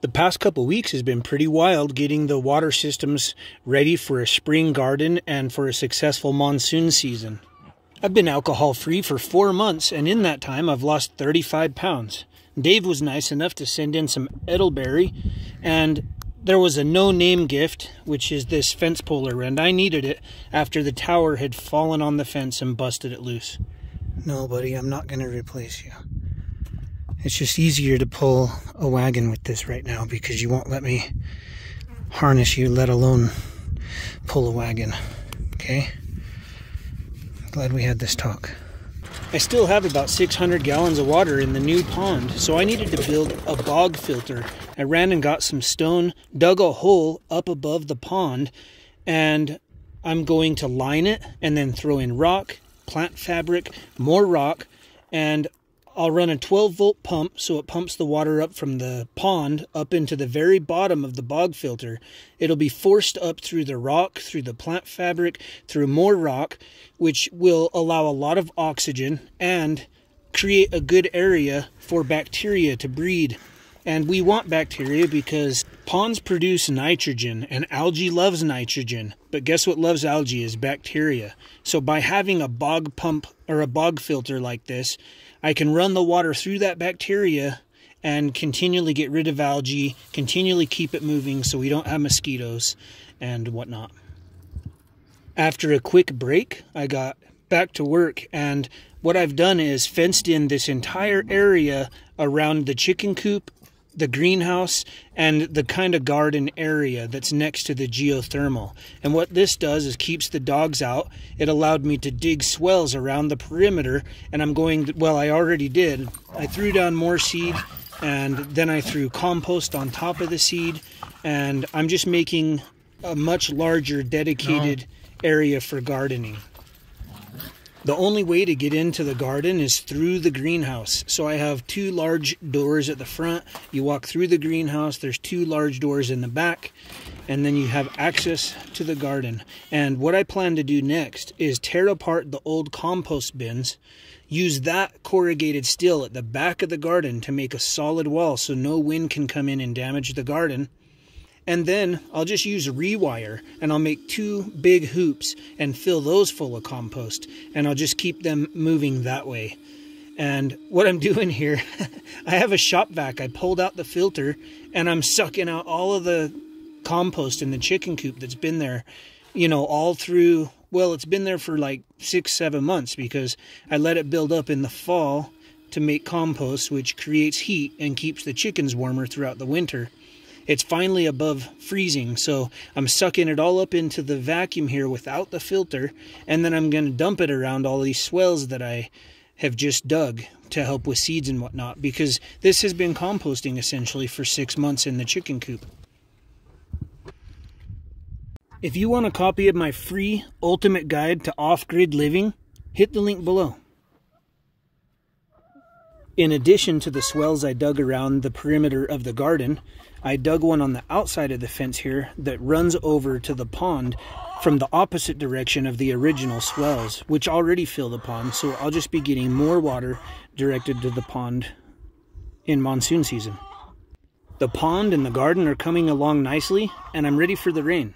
The past couple weeks has been pretty wild getting the water systems ready for a spring garden and for a successful monsoon season. I've been alcohol free for four months, and in that time, I've lost 35 pounds. Dave was nice enough to send in some Edelberry, and there was a no name gift, which is this fence puller, and I needed it after the tower had fallen on the fence and busted it loose. No, buddy, I'm not going to replace you. It's just easier to pull a wagon with this right now because you won't let me harness you, let alone pull a wagon. Okay? Glad we had this talk. I still have about 600 gallons of water in the new pond, so I needed to build a bog filter. I ran and got some stone, dug a hole up above the pond, and I'm going to line it and then throw in rock, plant fabric, more rock, and I'll run a 12 volt pump so it pumps the water up from the pond up into the very bottom of the bog filter. It'll be forced up through the rock, through the plant fabric, through more rock, which will allow a lot of oxygen and create a good area for bacteria to breed. And we want bacteria because ponds produce nitrogen and algae loves nitrogen. But guess what loves algae is bacteria. So by having a bog pump or a bog filter like this, I can run the water through that bacteria and continually get rid of algae, continually keep it moving so we don't have mosquitoes and whatnot. After a quick break, I got back to work and what I've done is fenced in this entire area around the chicken coop the greenhouse and the kind of garden area that's next to the geothermal. And what this does is keeps the dogs out. It allowed me to dig swells around the perimeter and I'm going, well, I already did. I threw down more seed and then I threw compost on top of the seed and I'm just making a much larger dedicated no. area for gardening. The only way to get into the garden is through the greenhouse. So I have two large doors at the front. You walk through the greenhouse, there's two large doors in the back, and then you have access to the garden. And what I plan to do next is tear apart the old compost bins, use that corrugated steel at the back of the garden to make a solid wall so no wind can come in and damage the garden and then I'll just use rewire and I'll make two big hoops and fill those full of compost and I'll just keep them moving that way. And what I'm doing here, I have a shop vac. I pulled out the filter and I'm sucking out all of the compost in the chicken coop that's been there, you know, all through, well, it's been there for like six, seven months because I let it build up in the fall to make compost, which creates heat and keeps the chickens warmer throughout the winter it's finally above freezing. So I'm sucking it all up into the vacuum here without the filter. And then I'm going to dump it around all these swells that I have just dug to help with seeds and whatnot. Because this has been composting essentially for six months in the chicken coop. If you want a copy of my free ultimate guide to off-grid living, hit the link below. In addition to the swells I dug around the perimeter of the garden, I dug one on the outside of the fence here that runs over to the pond from the opposite direction of the original swells, which already fill the pond, so I'll just be getting more water directed to the pond in monsoon season. The pond and the garden are coming along nicely, and I'm ready for the rain.